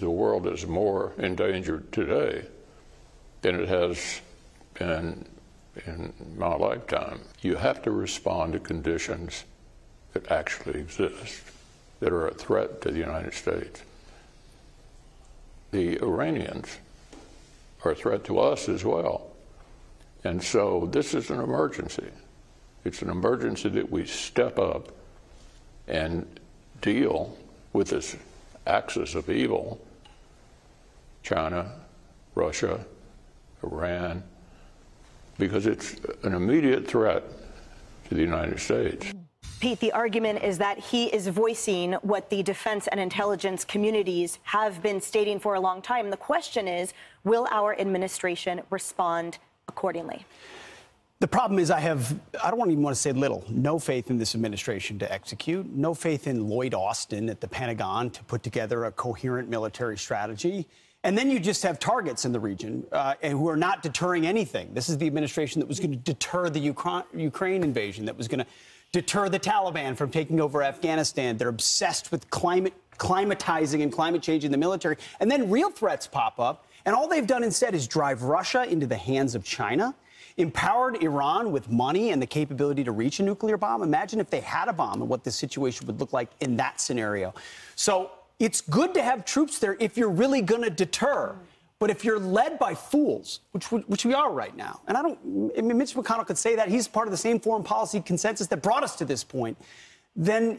The world is more endangered today than it has been in my lifetime. You have to respond to conditions that actually exist, that are a threat to the United States. The Iranians are a threat to us as well. And so this is an emergency. It's an emergency that we step up and deal with this axis of evil China, Russia, Iran, because it's an immediate threat to the United States. Pete, the argument is that he is voicing what the defense and intelligence communities have been stating for a long time. The question is will our administration respond accordingly? The problem is, I have, I don't even want to say little, no faith in this administration to execute, no faith in Lloyd Austin at the Pentagon to put together a coherent military strategy. And then you just have targets in the region uh, who are not deterring anything. This is the administration that was going to deter the Ukra Ukraine invasion, that was going to deter the Taliban from taking over Afghanistan. They're obsessed with climate, climatizing and climate change in the military. And then real threats pop up. And all they've done instead is drive Russia into the hands of China empowered Iran with money and the capability to reach a nuclear bomb. Imagine if they had a bomb and what the situation would look like in that scenario. So it's good to have troops there if you're really going to deter. But if you're led by fools, which, which we are right now, and I don't, I mean, Mitch McConnell could say that he's part of the same foreign policy consensus that brought us to this point, then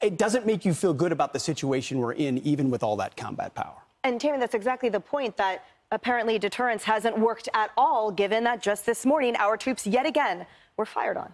it doesn't make you feel good about the situation we're in, even with all that combat power. And Tammy, that's exactly the point that apparently deterrence hasn't worked at all, given that just this morning our troops yet again were fired on.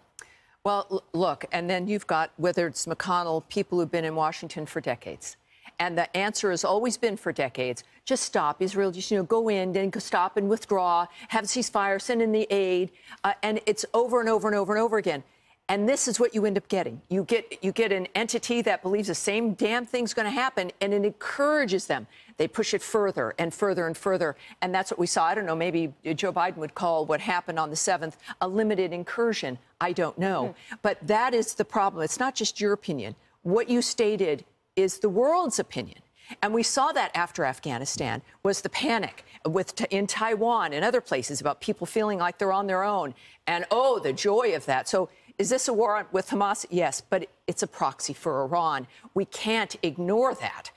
Well, look, and then you've got whether it's McConnell, people who've been in Washington for decades. And the answer has always been for decades just stop. Israel, just, you know, go in and stop and withdraw, have a ceasefire, send in the aid. Uh, and it's over and over and over and over again. And this is what you end up getting. You get you get an entity that believes the same damn thing's going to happen, and it encourages them. They push it further and further and further, and that's what we saw. I don't know. Maybe Joe Biden would call what happened on the seventh a limited incursion. I don't know, mm. but that is the problem. It's not just your opinion. What you stated is the world's opinion. And we saw that after Afghanistan was the panic with in Taiwan and other places about people feeling like they're on their own. And oh, the joy of that. So is this a war with Hamas? Yes, but it's a proxy for Iran. We can't ignore that.